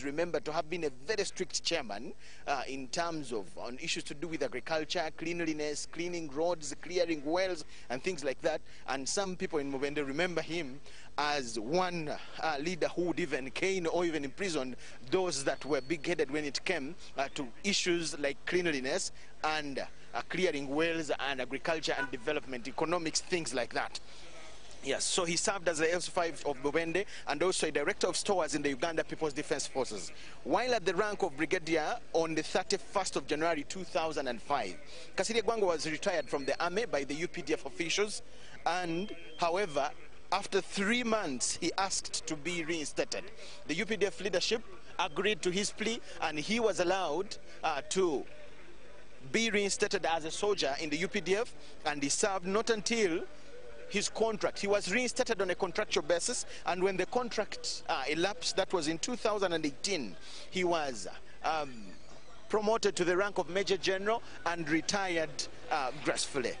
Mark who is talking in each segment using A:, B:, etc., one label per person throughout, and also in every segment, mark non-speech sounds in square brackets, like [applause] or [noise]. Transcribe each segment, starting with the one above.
A: is remembered to have been a very strict chairman uh, in terms of on issues to do with agriculture, cleanliness, cleaning roads, clearing wells, and things like that. And some people in Mubende remember him as one uh, leader who would even cane or even imprison those that were big-headed when it came uh, to issues like cleanliness and uh, clearing wells and agriculture and development, economics, things like that. Yes, so he served as the S5 of Mubende and also a director of stores in the Uganda People's Defense Forces. While at the rank of brigadier on the 31st of January 2005, Kasirye Gwanga was retired from the army by the UPDF officials and, however, after three months, he asked to be reinstated. The UPDF leadership agreed to his plea and he was allowed uh, to be reinstated as a soldier in the UPDF and he served not until his contract. He was reinstated on a contractual basis, and when the contract uh, elapsed, that was in 2018, he was um, promoted to the rank of Major General and retired uh, gracefully.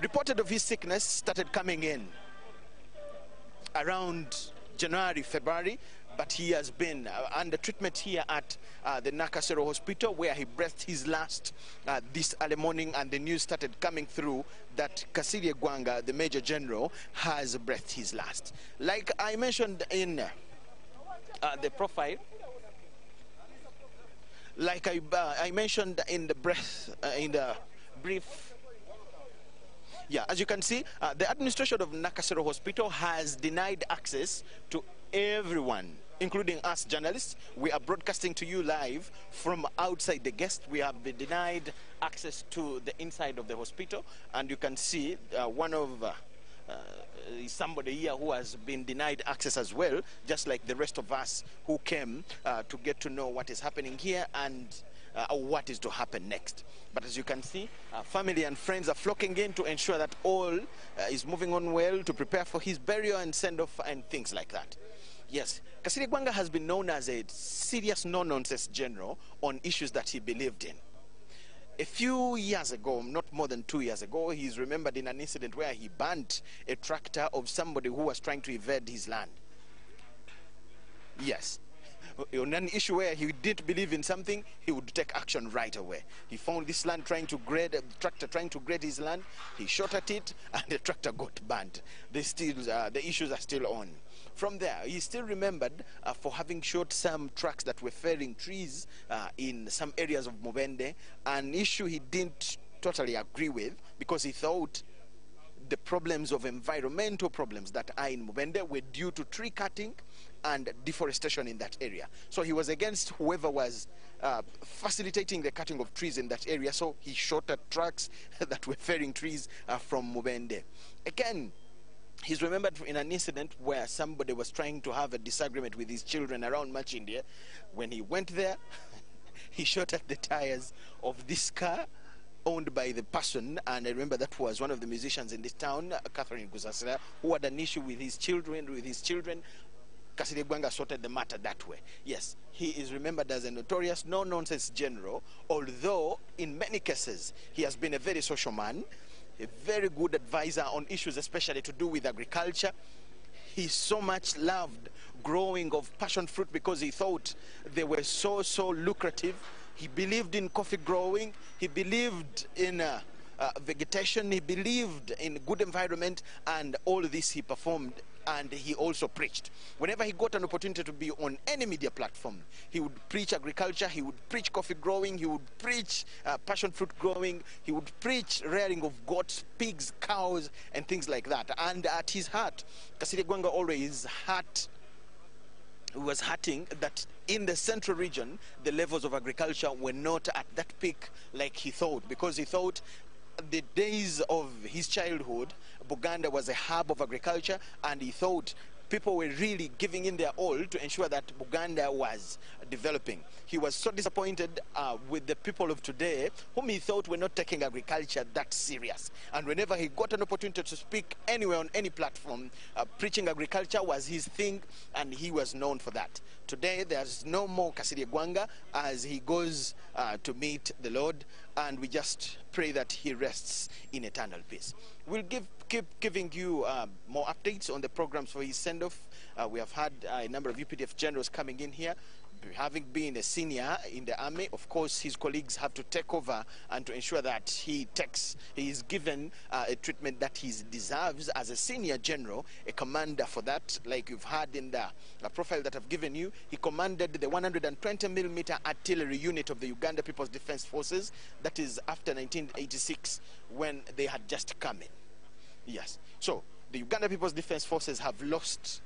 A: Reported of his sickness started coming in around January, February, but he has been uh, under treatment here at uh, the Nakasero Hospital where he breathed his last uh, this early morning and the news started coming through that Kasirye Gwanga, the Major General, has breathed his last. Like I mentioned in the profile, like I, uh, I mentioned in the breath, uh, in the brief yeah, as you can see, uh, the administration of Nakasero Hospital has denied access to everyone, including us journalists. We are broadcasting to you live from outside the guest. We have been denied access to the inside of the hospital, and you can see uh, one of uh, uh, somebody here who has been denied access as well, just like the rest of us who came uh, to get to know what is happening here and uh, what is to happen next. But as you can see, uh, family and friends are flocking in to ensure that all is moving on well to prepare for his burial and send-off and things like that. Yes, Kasirye Gwanga has been known as a serious no-nonsense general on issues that he believed in. A few years ago, not more than two years ago, he's remembered in an incident where he burnt a tractor of somebody who was trying to evade his land. Yes, on an issue where he didn't believe in something, he would take action right away. He found this land trying to grade, a tractor trying to grade his land. He shot at it, and the tractor got burnt. They still, uh, the issues are still on. From there, he still remembered uh, for having shot some trucks that were felling trees uh, in some areas of Mubende, an issue he didn't totally agree with because he thought the problems of environmental problems that are in Mubende were due to tree cutting and deforestation in that area. So he was against whoever was uh, facilitating the cutting of trees in that area. So he shot at trucks [laughs] that were felling trees uh, from Mubende. Again, he's remembered in an incident where somebody was trying to have a disagreement with his children around Machindia. When he went there, [laughs] he shot at the tires of this car owned by the person, and I remember that was one of the musicians in this town, Catherine Kusasira, who had an issue with his children, with his children, Kasirye Gwanga sorted the matter that way. Yes, he is remembered as a notorious no-nonsense general, although in many cases he has been a very social man, a very good advisor on issues especially to do with agriculture. He so much loved growing of passion fruit because he thought they were so, so lucrative. He believed in coffee growing. He believed in uh, uh, vegetation. He believed in good environment and all this he performed and he also preached. Whenever he got an opportunity to be on any media platform, he would preach agriculture, he would preach coffee growing, he would preach uh, passion fruit growing, he would preach rearing of goats, pigs, cows, and things like that. And at his heart, Kasirye Gwanga always heart was hurting that in the central region, the levels of agriculture were not at that peak like he thought, because he thought the days of his childhood, Buganda was a hub of agriculture, and he thought people were really giving in their all to ensure that Buganda was developing. He was so disappointed uh, with the people of today, whom he thought were not taking agriculture that serious. And whenever he got an opportunity to speak anywhere on any platform, uh, preaching agriculture was his thing, and he was known for that. Today, there's no more Kasirye Gwanga as he goes uh, to meet the Lord, and we just pray that he rests in eternal peace. We'll give, keep giving you uh, more updates on the programs for his send-off Uh, we have had uh, a number of UPDF generals coming in here. Having been a senior in the army, of course, his colleagues have to take over and to ensure that he takes, he is given uh, a treatment that he deserves as a senior general, a commander for that, like you've had in the profile that I've given you. He commanded the 120 millimeter artillery unit of the Uganda People's Defense Forces. That is after 1986 when they had just come in. Yes. So the Uganda People's Defense Forces have lost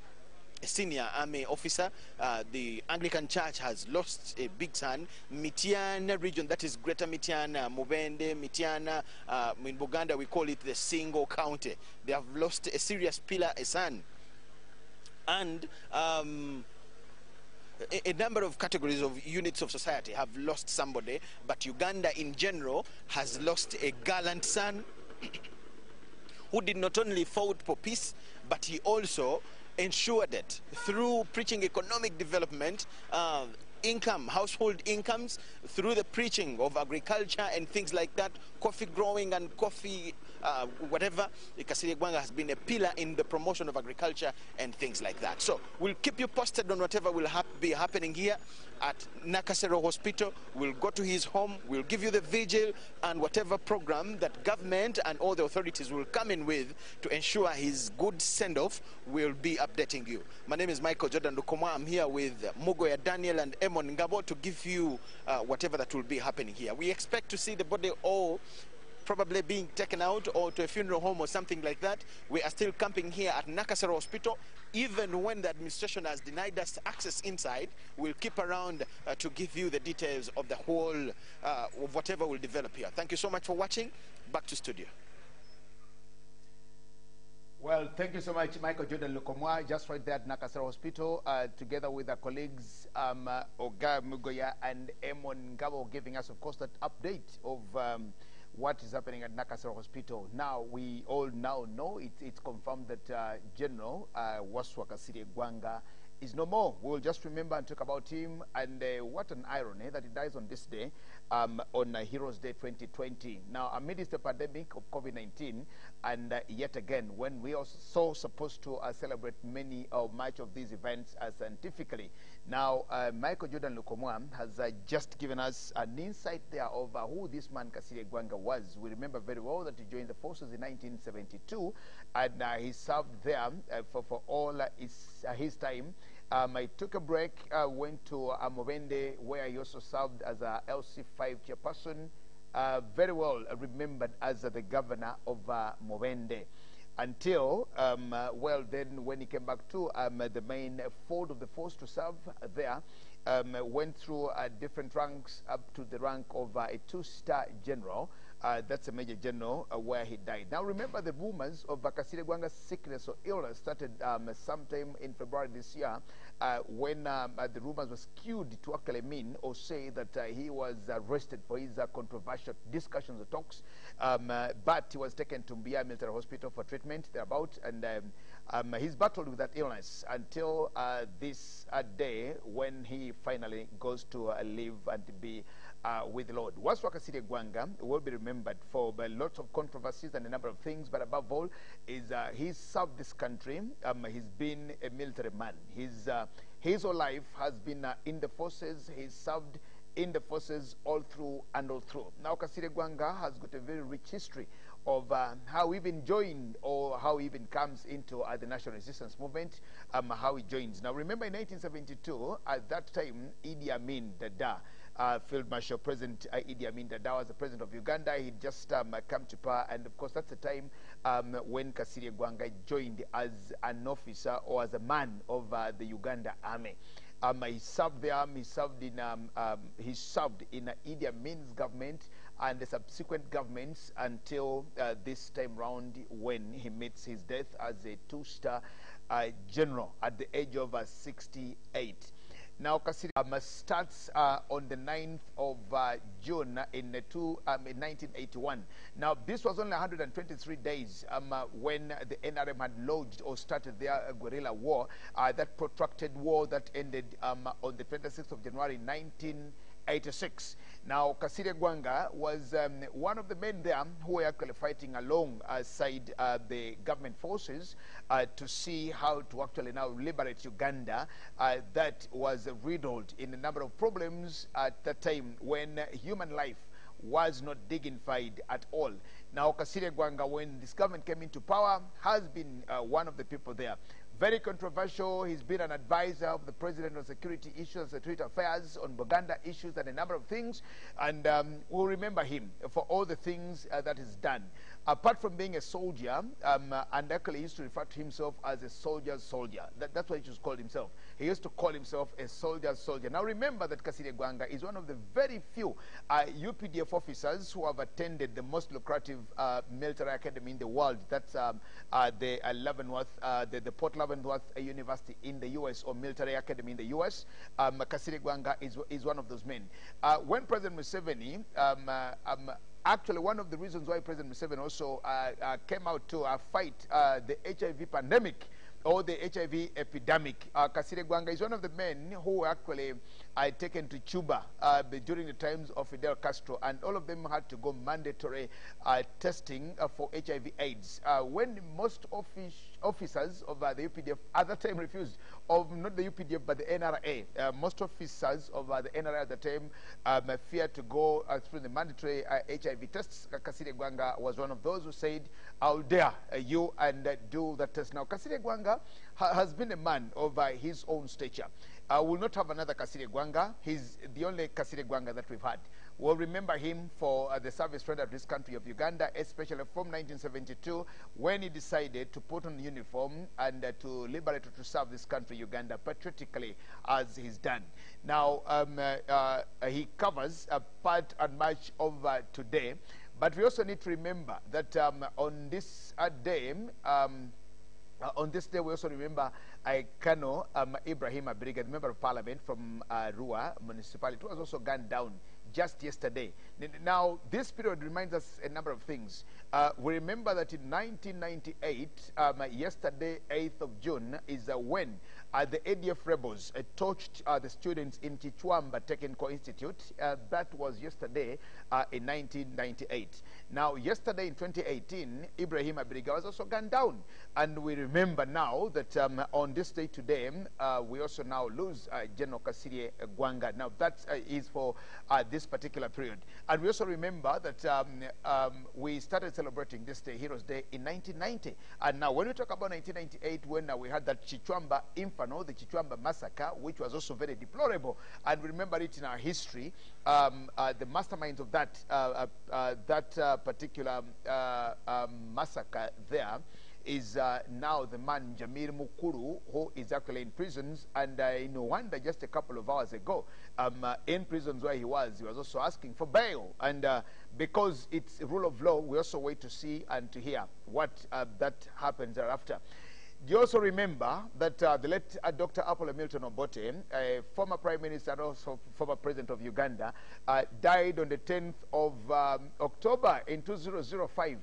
A: senior army officer. Uh, the Anglican Church has lost a big son. Mityana region, that is Greater Mityana, Mubende, Mityana. uh, in Buganda we call it the Singo county. They have lost a serious pillar, a son. And um, a, a, number of categories of units of society have lost somebody, but Uganda in general has lost a gallant son who did not only fought for peace, but he also ensured that through preaching economic development, uh, income, household incomes, through the preaching of agriculture and things like that, coffee growing and coffee uh, whatever, Kasirye Gwanga has been a pillar in the promotion of agriculture and things like that. So we'll keep you posted on whatever will be happening here at Nakasero Hospital. We'll go to his home, we'll give you the vigil and whatever program that government and all the authorities will come in with to ensure his good send-off will be updating you. My name is Michael Jordan Lukomwa. I'm here with Mugoya Daniel and Emon Ngabo to give you uh, whatever that will be happening here. We expect to see the body all probably being taken out or to a funeral home or something like that. We are still camping here at Nakasero Hospital. Even when the administration has denied us access inside, we'll keep around uh, to give you the details of the whole, uh, of whatever will develop here. Thank you so much for watching. Back to studio.
B: Well, thank you so much, Michael Jordan Lukomwa, just right there at Nakasero Hospital, uh, together with our colleagues um, uh, Oga Mugoya and Emon Ngabo, giving us, of course, that update of um, what is happening at Nakasero Hospital. Now, we all now know it, it's confirmed that uh, General uh, Waswa Kasirye Gwanga is no more. We'll just remember and talk about him. And uh, what an irony that he dies on this day, um, on uh, Heroes Day 2020. Now, amidst the pandemic of COVID-19, and uh, yet again, when we are so supposed to uh, celebrate many or much of these events uh, scientifically, now uh, Michael Jordan Lukomwa has uh, just given us an insight there of who this man Kasirye Gwanga was. We remember very well that he joined the forces in 1972, and he served there for, for all his, his time. Um, I took a break, uh, went to uh, Mubende, where he also served as a LC5 chairperson, uh, very well remembered as the governor of uh, Mubende. Until, um, uh, well, then when he came back to um, the main fold of the force to serve there, um, went through uh, different ranks up to the rank of uh, a two-star general. Uh, that's a major general uh, where he died. Now remember the rumors of Bakasire Gwanga's sickness or illness started um, sometime in February this year uh, when um, uh, the rumors were skewed to actually mean or say that uh, he was arrested for his uh, controversial discussions or talks. Um, but he was taken to Mbuya Military Hospital for treatment thereabout and um, um, he's battled with that illness until this day when he finally goes to live and be uh, with the Lord. Waswa Kasirye Gwanga will be remembered for uh, lots of controversies and a number of things, but above all, is uh, served this country. Um, he's been a military man. His, uh, his whole life has been uh, in the forces. He's served in the forces all through and all through. Now, Kasirye Gwanga has got a very rich history of uh, how he even joined or how he even comes into uh, the national resistance movement, um, how he joins. Now, remember in 1972, at that time, Idi Amin Dada uh, Field Marshal President uh, Idi Amin Dada was the president of Uganda. He'd just um, come to power, and of course, that's the time um, when Kasirye Gwanga joined as an officer or as a man of uh, the Uganda Army. Um, he served there. He served in. He served in uh, Idi Amin's government and the subsequent governments until uh, this time round when he meets his death as a two-star uh, general at the age of uh, 68. Now, Kasirye um, starts uh, on the 9th of uh, June in, uh, two, um, in 1981. Now, this was only 123 days um, uh, when the NRM had lodged or started their uh, guerrilla war, uh, that protracted war that ended um, on the 26th of January 19 1986. Now, Kasirye Gwanga was um, one of the men there who were actually fighting alongside uh, the government forces uh, to see how to actually now liberate Uganda uh, that was riddled in a number of problems at the time when human life was not dignified at all. Now, Kasirye Gwanga, when this government came into power, has been uh, one of the people there. Very controversial. He's been an advisor of the president on security issues, security affairs, on Buganda issues, and a number of things. And um, we'll remember him for all the things uh, that he's done. Apart from being a soldier, um, uh, and actually used to refer to himself as a soldier's soldier. That, that's what he used to call himself. He used to call himself a soldier's soldier. Now remember that Kasirye Gwanga is one of the very few uh, UPDF officers who have attended the most lucrative uh, military academy in the world. That's um, uh, the uh, Leavenworth, the, the Fort Leavenworth University in the U.S. or military academy in the U.S. Um, Kasirye Gwanga is, is one of those men. When President Museveni um, um, actually one of the reasons why President Museveni also uh, uh, came out to uh, fight the HIV pandemic or the HIV epidemic. Uh, Kasirye Gwanga is one of the men who actually uh, taken to Cuba uh, during the times of Fidel Castro, and all of them had to go mandatory uh, testing uh, for HIV AIDS. Uh, when most office, officers of uh, the UPDF at that time refused, of not the UPDF but the NRA, most officers of the NRA at the time um, feared to go through the mandatory HIV tests. Kasirye Gwanga was one of those who said, I'll dare you and do the test. Now, Kasirye Gwanga ha has been a man of his own stature. Uh, we'll not have another Kasirye Gwanga. He's the only Kasirye Gwanga that we've had. We'll remember him for uh, the service rendered this country of Uganda, especially from 1972 when he decided to put on uniform and uh, to liberate to serve this country, Uganda, patriotically as he's done. Now, um, uh, uh, he covers a part and much of uh, today, but we also need to remember that um, on this day, um, uh, on this day, we also remember uh, Kano um, Ibrahim Abiriga, member of parliament from uh, Arua municipality, was also gunned down just yesterday. Now, this period reminds us a number of things. Uh, we remember that in 1998, um, yesterday, 8th of June, is uh, when uh, the ADF rebels uh, torched uh, the students in Kichwamba Technical Institute. Uh, that was yesterday uh, in 1998. Now, yesterday in 2018, Ibrahim Abiriga was also gunned down. And we remember now that um, on this day today, uh, we also now lose General Kasirye Gwanga. Now, that is for this particular period. And we also remember that um, um, we started celebrating this day, Heroes Day, in 1990. And now, when we talk about 1998, when we had that Kichwamba infant the Kichwamba massacre, which was also very deplorable, and remember it in our history. Um, uh, the masterminds of that uh, uh, uh that uh, particular uh, um, massacre there is now the man Jamil Mukulu, who is actually in prisons. And in Rwanda, just a couple of hours ago, um, in prisons where he was, he was also asking for bail. And because it's rule of law, we also wait to see and to hear what that happens thereafter. You also remember that uh, the late uh, Dr. Apollo Milton Obote, uh, former Prime Minister and also former President of Uganda, uh, died on the 10th of um, October in 2005.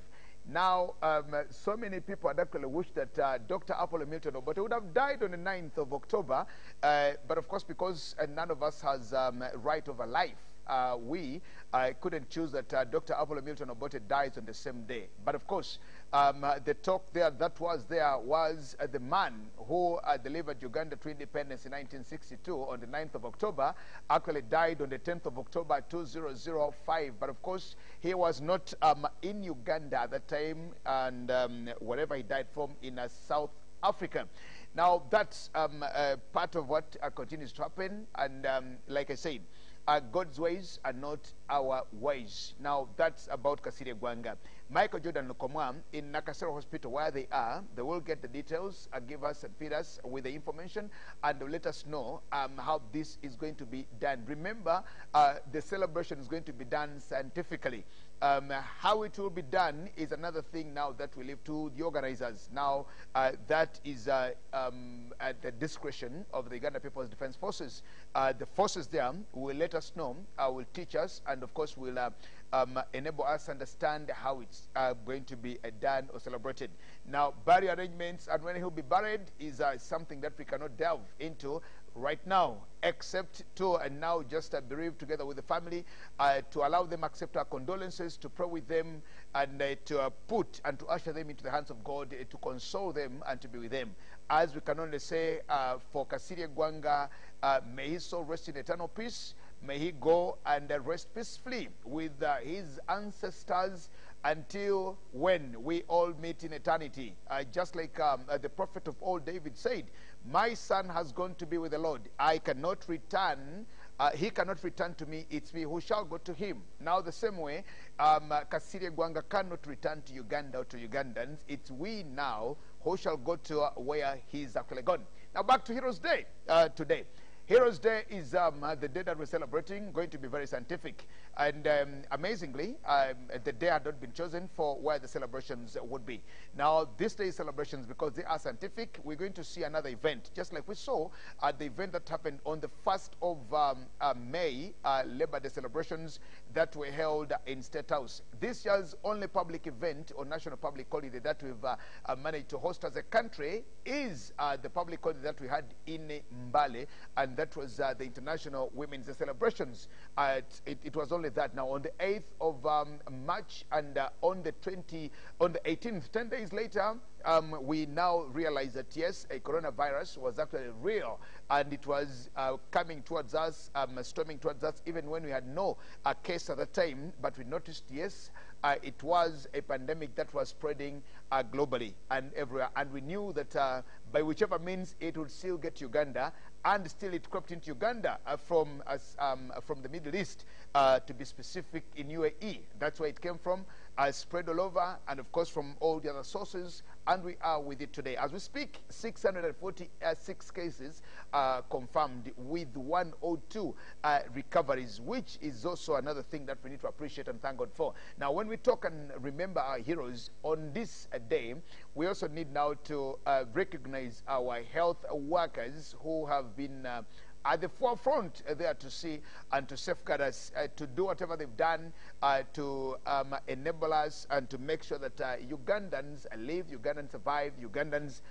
B: Now, um, so many people had actually wished that uh, Dr. Apollo Milton Obote would have died on the 9th of October, uh, but of course, because none of us has um, right over life, uh, we uh, couldn't choose that uh, Dr. Apollo Milton Obote dies on the same day. But of course, um, uh, the talk there that was there was uh, the man who uh, delivered Uganda to independence in 1962 on the 9th of October, actually died on the 10th of October 2005. But of course, he was not um, in Uganda at that time and um, he died from in South Africa. Now, that's um, part of what continues to happen. And um, like I said, uh, God's ways are not our ways. Now, that's about Kasirye Gwanga. Michael Jordan Lukomwa in Nakasero Hospital, where they are, they will get the details and give us and feed us with the information and let us know um, how this is going to be done. Remember, uh, the celebration is going to be done scientifically. Um, how it will be done is another thing now that we leave to the organizers. Now, uh, that is uh, um, at the discretion of the Uganda People's Defense Forces. Uh, the forces there will let us know, uh, will teach us, and of course we'll. uh, um, enable us to understand how it's uh, going to be done or celebrated. Now, burial arrangements and when he'll be buried is something that we cannot delve into right now except to and now just uh, bereaved together with the family uh, to allow them accept our condolences to pray with them and uh, to uh, put and to usher them into the hands of god uh, to console them and to be with them as we can only say uh, for kasirye gwanga uh, may his soul rest in eternal peace may he go and rest peacefully with uh, his ancestors until when we all meet in eternity. Uh, just like um, uh, the prophet of old David said, My son has gone to be with the Lord. I cannot return. Uh, he cannot return to me. It's me who shall go to him. Now, the same way, um, uh, Kasirye Gwanga cannot return to Uganda or to Ugandans. It's we now who shall go to uh, where he is actually gone. Now, back to Heroes Day today. Heroes Day is um, uh, the day that we're celebrating, going to be very scientific. And um, amazingly, um, the day had not been chosen for where the celebrations would be. Now, this day's celebrations, because they are scientific, we're going to see another event, just like we saw at the event that happened on the 1st of um, uh, May, uh, Labor Day celebrations that were held in State House. This year's only public event or national public holiday that we've uh, uh, managed to host as a country is uh, the public holiday that we had in Mbale, and that was uh, the International Women's Day celebrations. It, it, was only that. Now, on the 8th of um, March and uh, on the 20, on the 18th, 10 days later, um, we now realize that yes, a coronavirus was actually real and it was uh, coming towards us, um, storming towards us, even when we had no uh, case at the time. But we noticed, yes, uh, it was a pandemic that was spreading uh, globally and everywhere. And we knew that uh, by whichever means it would still get Uganda, and still it crept into Uganda uh, from, um, from the Middle East, uh, to be specific, in UAE. That's where it came from, uh, spread all over, and of course from all the other sources, and we are with it today. As we speak, 646 cases uh, confirmed with 102 uh, recoveries, which is also another thing that we need to appreciate and thank God for. Now, when we talk and remember our heroes on this uh, day, we also need now to uh, recognize our health workers who have been uh, at the forefront uh, there to see and to safeguard us, uh, to do whatever they've done uh, to um, enable us and to make sure that Ugandans live, Ugandans survive, Ugandans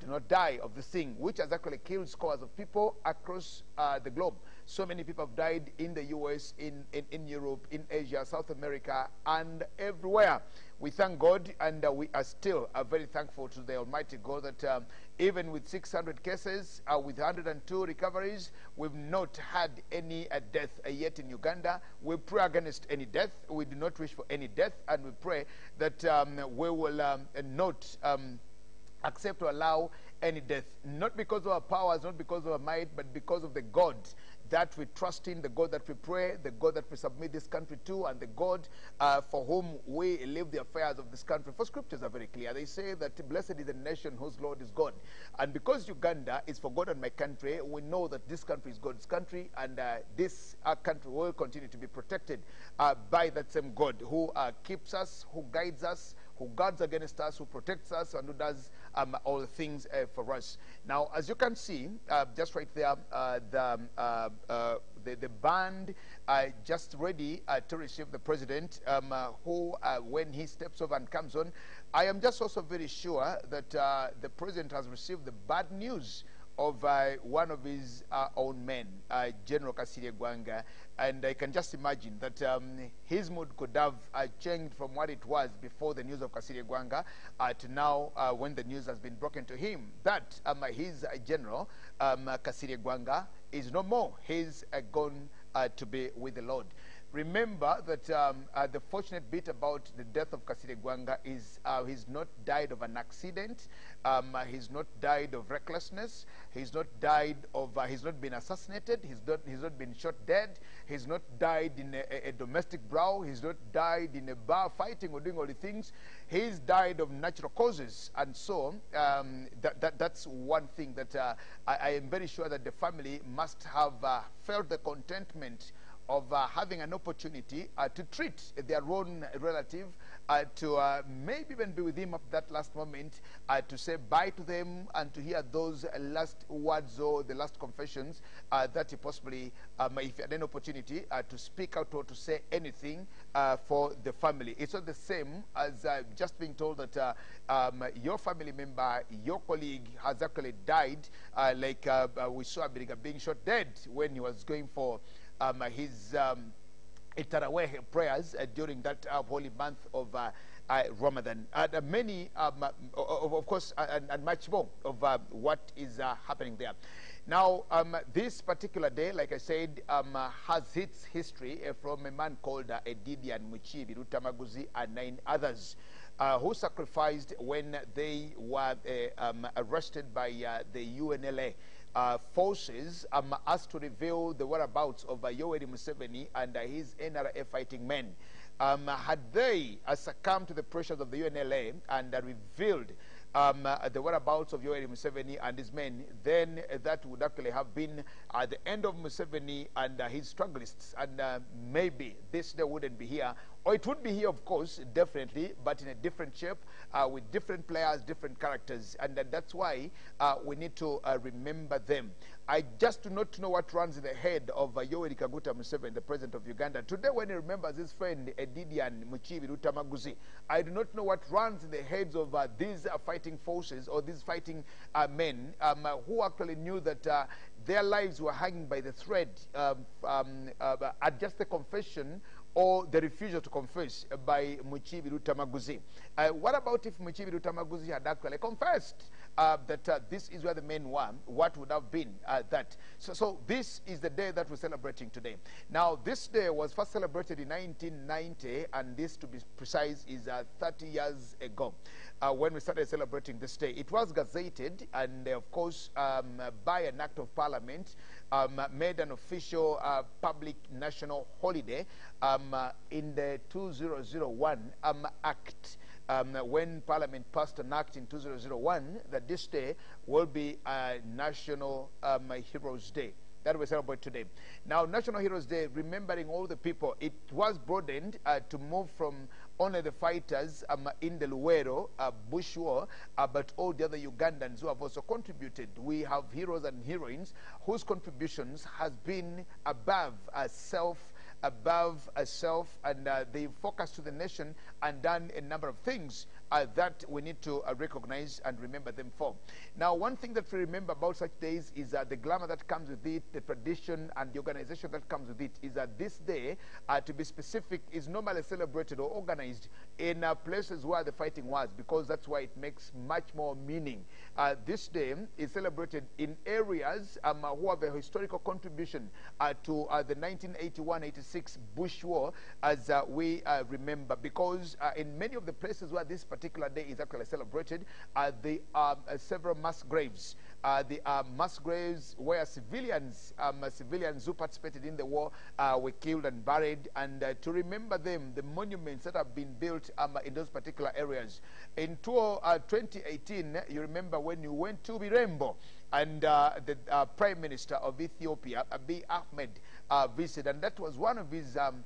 B: do not die of this thing, which has actually killed scores of people across the globe. So many people have died in the US, in, in, in Europe, in Asia, South America, and everywhere. We thank God, and uh, we are still uh, very thankful to the Almighty God that um, even with 600 cases, uh, with 102 recoveries, we've not had any uh, death uh, yet in Uganda. We pray against any death. We do not wish for any death, and we pray that um, we will um, not um, accept or allow any death. Not because of our powers, not because of our might, but because of the God that we trust in, the God that we pray, the God that we submit this country to, and the God uh, for whom we live the affairs of this country. For scriptures are very clear. They say that blessed is the nation whose Lord is God. And because Uganda is for God and my country, we know that this country is God's country, and uh, this uh, country will continue to be protected uh, by that same God who uh, keeps us, who guides us, who guards against us, who protects us, and who does um, all the things uh, for us. Now, as you can see, uh, just right there, uh, the, um, uh, uh, the, the band just ready to receive the president, um, who, when he steps over and comes on, I am just also very sure that the president has received the bad news of uh, one of his uh, own men, uh, General Kasirye Gwanga, and I can just imagine that um, his mood could have uh, changed from what it was before the news of Kasirye Gwanga uh, to now uh, when the news has been broken to him that um, his general, um, Kasirye Gwanga, is no more. He's gone to be with the Lord. Remember that um, uh, the fortunate bit about the death of Kasirye Gwanga is uh, he's not died of an accident, um, uh, he's not died of recklessness, he's not died of, uh, he's not been assassinated, he's not, he's not been shot dead, he's not died in a, a, domestic brawl, he's not died in a bar fighting or doing all the things, he's died of natural causes. And so um, that, that, that's one thing that uh, I, I, am very sure that the family must have uh, felt the contentment of uh, having an opportunity uh, to treat their own relative, uh, to uh, maybe even be with him at that last moment, uh, to say bye to them and to hear those last words or the last confessions uh, that he possibly, um, if he had an opportunity, to speak out or to say anything for the family. It's not the same as just being told that um, your family member, your colleague has actually died, like we saw Abiriga being shot dead when he was going for um, his um, prayers uh, during that uh, holy month of uh, uh, Ramadan. And uh, many, um, of, of course, and, and much more of what is happening there. Now, um, this particular day, like I said, um, uh, has its history uh, from a man called uh, Edidian Muchibi Rutamaguzi and nine others. Uh, who sacrificed when they were um, arrested by the UNLA uh, forces um, asked to reveal the whereabouts of uh, Yoweri Museveni and uh, his NRA fighting men. Um, had they uh, succumbed to the pressures of the UNLA and uh, revealed um, uh, the whereabouts of Yoweri Museveni and his men, then that would actually have been uh, the end of Museveni and uh, his struggleists. And maybe this day wouldn't be here. Or it would be here, of course, definitely, but in a different shape, uh, with different players, different characters. And uh, that's why uh, we need to uh, remember them. I just do not know what runs in the head of uh, Yoweri Kaguta Museveni, the president of Uganda. Today, when he remembers his friend Edidian Muchibi Rutamaguzi, I do not know what runs in the heads of uh, these uh, fighting forces or these fighting uh, men um, uh, who actually knew that uh, their lives were hanging by the thread um, um, uh, at just the confession or the refusal to confess by Muchibi Rutamaguzi. Uh, what about if Muchibi Rutamaguzi had actually confessed uh, that uh, this is where the men were? What would have been uh, that? So, so this is the day that we're celebrating today. Now, this day was first celebrated in 1990, and this, to be precise, is uh, 30 years ago. Uh, when we started celebrating this day. It was gazetted and, of course, um, by an act of parliament, um, made an official uh, public national holiday um, uh, in the 2001 um, Act. Um, when Parliament passed an act in 2001 that this day will be a National um, Heroes Day that we celebrate today. Now, National Heroes Day, remembering all the people, it was broadened uh, to move from only the fighters um, in the Luweero, uh, Bush War, uh, but all the other Ugandans who have also contributed. We have heroes and heroines whose contributions has been above uh, self above a self and uh, they focused to the nation and done a number of things uh, that we need to uh, recognize and remember them for. Now, one thing that we remember about such days is uh, the glamour that comes with it, the tradition and the organization that comes with it. Is that this day, uh, to be specific, is normally celebrated or organized in uh, places where the fighting was, because that's why it makes much more meaning. Uh, this day is celebrated in areas um, who have a historical contribution to the 1981-86 Bush War, as we remember, because in many of the places where this particular day is actually celebrated, uh, there are uh, several mass graves. Uh, the uh, mass graves where civilians, um, civilians who participated in the war uh, were killed and buried, and uh, to remember them, the monuments that have been built um, in those particular areas. In tour, 2018, you remember when you went to Birembo, and the Prime Minister of Ethiopia, Abiy Ahmed, visited, and that was one of his um,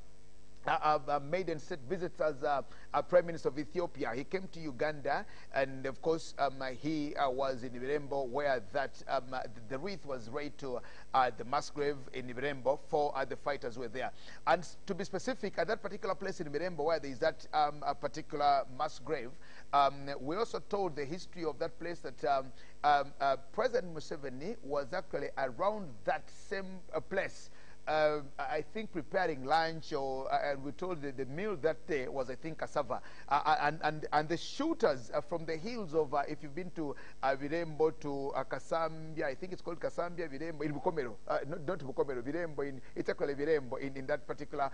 B: uh, uh, made and state visits as uh, Prime Minister of Ethiopia. He came to Uganda, and of course, um, he uh, was in Ibirembo, where that um, the, the, wreath was laid to uh, the mass grave in Ibirembo for the fighters were there. And to be specific, at that particular place in Ibirembo, where there is that um, particular mass grave, um, we also told the history of that place that um, um, President Museveni was actually around that same place uh, I think preparing lunch or uh, and we told the, the meal that day was I think cassava uh, uh and, and and the shooters uh, from the hills of if you've been to Virembo to Kasambia I think it's called Kasambia Virembo in Bukomero not, not Bukomero Virembo in it's actually Virembo in, in that particular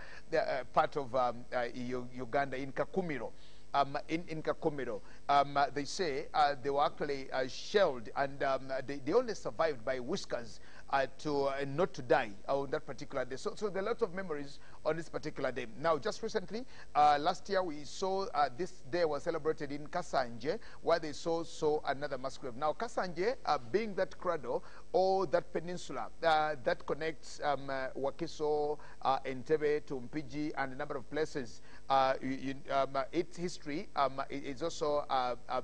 B: part of um, Uganda in Kakumiro um, in, in Kakumiro. Um, they say uh, they were actually uh, shelled and um, they, they only survived by whiskers uh, to uh, not to die on that particular day. So, so there are lots of memories on this particular day. Now, just recently, uh, last year we saw uh, this day was celebrated in Kasanje, where they saw saw another mass grave. Now, Kasanje, uh, being that cradle or that peninsula uh, that connects um, Wakiso, Entebbe to Mpigi and a number of places, you, um, its history um, is also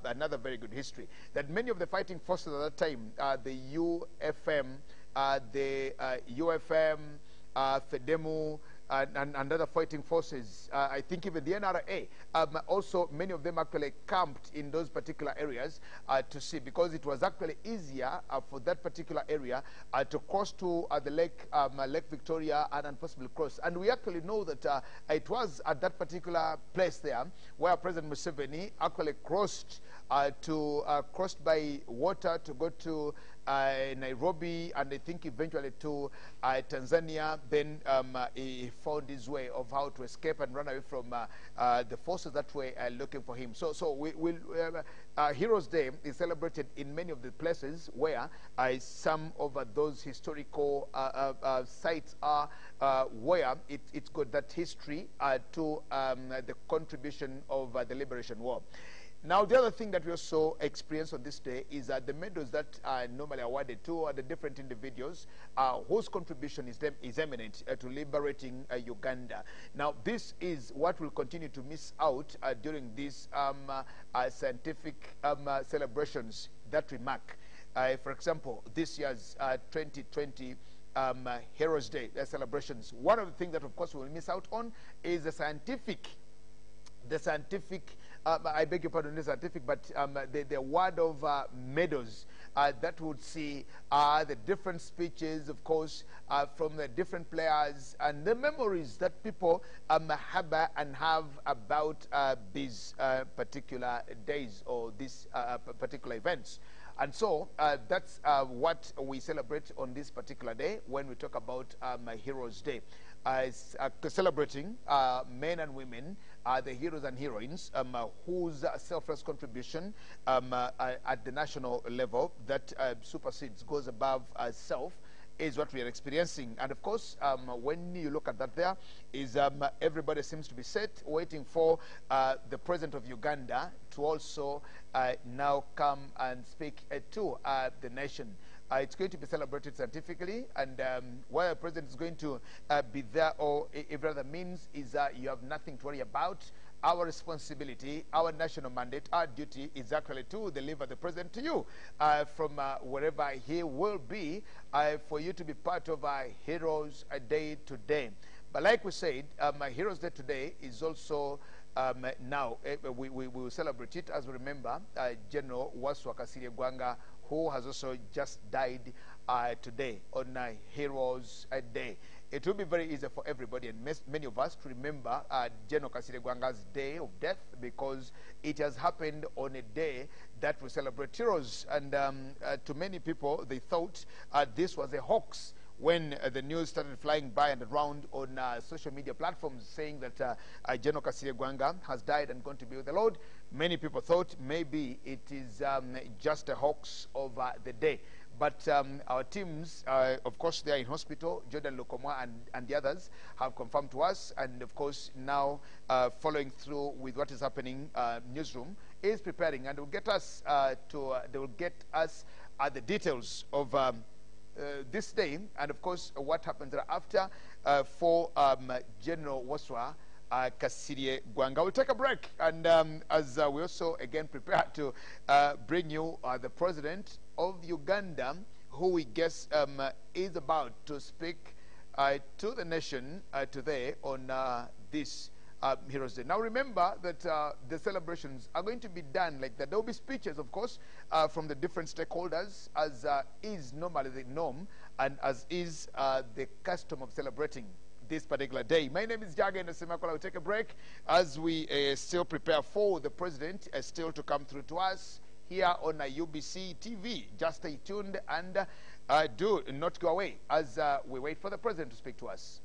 B: another very good history. That many of the fighting forces at that time, the UFM, the uh, UFM, uh, FEDEMU, and, and, and other fighting forces. Uh, I think even the NRA, um, also many of them actually camped in those particular areas uh, to see because it was actually easier uh, for that particular area uh, to cross to uh, the lake, um, uh, Lake Victoria and, and possibly cross. And we actually know that uh, it was at that particular place there where President Museveni actually crossed uh, to uh, crossed by water to go to uh, Nairobi and I think eventually to uh, Tanzania. Then um, uh, he found his way of how to escape and run away from uh, uh, the forces that were uh, looking for him. So, so we will. Uh, uh, Heroes Day is celebrated in many of the places where uh, some of uh, those historical uh, uh, uh, sites are, uh, where it, it's got that history uh, to um, the contribution of uh, the Liberation War. Now, the other thing that we also experience on this day is that the medals that are normally awarded to the different individuals uh, whose contribution is, them, is eminent uh, to liberating uh, Uganda. Now, this is what we'll continue to miss out uh, during these um, uh, scientific um, uh, celebrations that we mark. For example, this year's uh, 2020 um, Heroes Day celebrations. One of the things that, of course, we'll miss out on is the scientific the scientific, um, I beg your pardon, the scientific, but um, the, the word of uh, medals uh, that would see uh, the different speeches, of course, uh, from the different players and the memories that people um, have and have about uh, these uh, particular days or these particular events. And so uh, that's uh, what we celebrate on this particular day when we talk about um, Heroes Day. Uh, it's, celebrating men and women, uh, the heroes and heroines, um, uh, whose selfless contribution um, uh, uh, at the national level that supersedes, goes above self, is what we are experiencing. And of course, um, when you look at that, there is um, everybody seems to be set, waiting for uh, the president of Uganda to also uh, now come and speak uh, to the nation. Uh, it's going to be celebrated scientifically, and um, whether the president is going to uh, be there or if rather means is that you have nothing to worry about. Our responsibility, our national mandate, our duty is actually to deliver the president to you uh, from uh, wherever he will be uh, for you to be part of our Heroes uh, Day today. But like we said, um, uh, Heroes Day today is also um, now, eh, we, we, we will celebrate it as we remember uh, General Waswa Kasirye Gwanga, who has also just died uh, today on uh, Heroes Day. It will be very easy for everybody and many of us to remember uh, Gwanga's day of death because it has happened on a day that we celebrate heroes. And um, uh, to many people, they thought uh, this was a hoax when uh, the news started flying by and around on uh, social media platforms saying that uh, uh, has died and gone to be with the Lord, many people thought maybe it is um, just a hoax of uh, the day. But um, our teams, uh, of course, they are in hospital. Jordan Lokomwa and, and the others have confirmed to us. And of course, now uh, following through with what is happening, uh, newsroom is preparing and will get us to. They will get us uh, the details of. Um, uh, this day, and of course, what happens thereafter uh, for um, General Waswa uh, Kasirye Gwanga. We'll take a break, and um, as uh, we also again prepare to uh, bring you uh, the president of Uganda, who we guess um, is about to speak uh, to the nation uh, today on this uh, Heroes Day. Now remember that uh, the celebrations are going to be done like that. There will be speeches, of course, uh, from the different stakeholders, as is normally the norm and as is the custom of celebrating this particular day. My name is Jaga Nasimakola. We'll take a break as we uh, still prepare for the president uh, still to come through to us here on uh, UBC TV. Just stay tuned and uh, do not go away as uh, we wait for the president to speak to us.